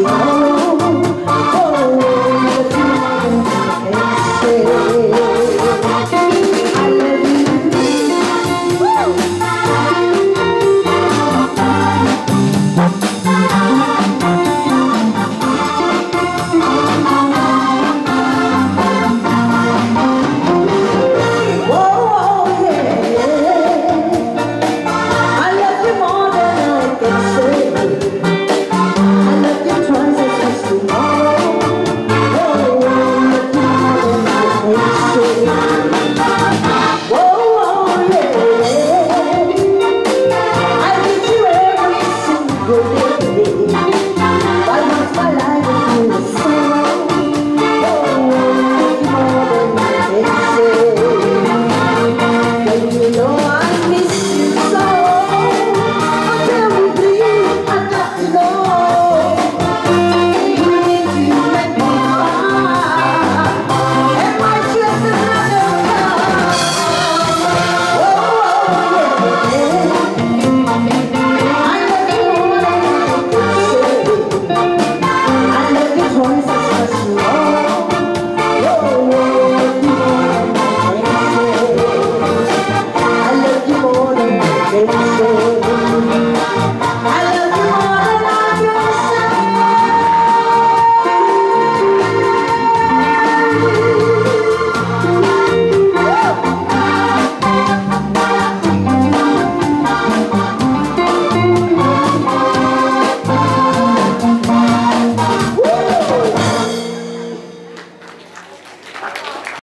Oh. Oh,